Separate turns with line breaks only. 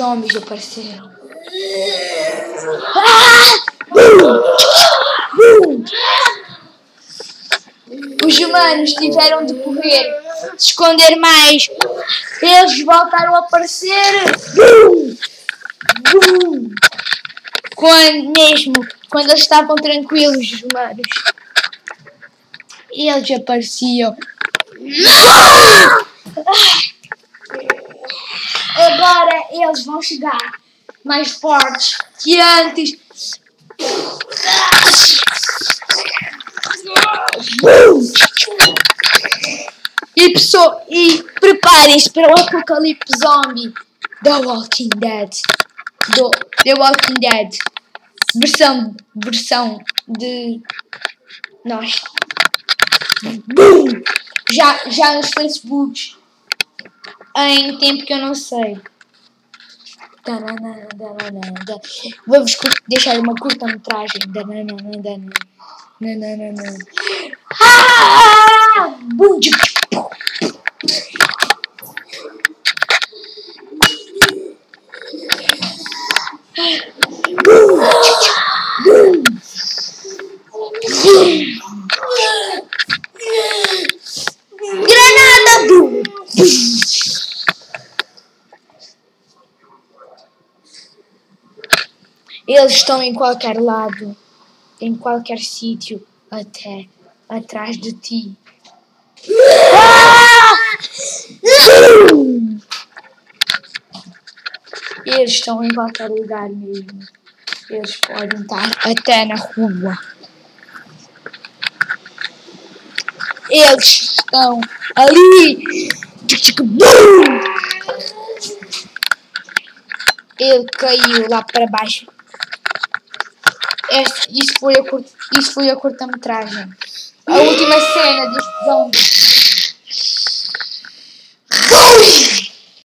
Zombies apareceram. Os humanos tiveram de correr, se esconder mais. Eles voltaram a aparecer. Quando, mesmo quando eles estavam tranquilos, os humanos. Eles apareciam. Agora eles vão chegar mais fortes que antes. E, pessoa, e preparem-se para o apocalipse zombie The Walking Dead. Do The Walking Dead. Versão, versão de nós. Boom! Já, já nos Facebooks. Em tempo que eu não sei. Vou-vos deixar uma curta-metragem. Ah! Granada! Eles estão em qualquer lado, em qualquer sítio, até atrás de ti. Eles estão em qualquer lugar mesmo. Eles podem estar até na rua. Eles estão ali. Ele caiu lá para baixo. Este, isso foi a, isso foi a curta-metragem. A última cena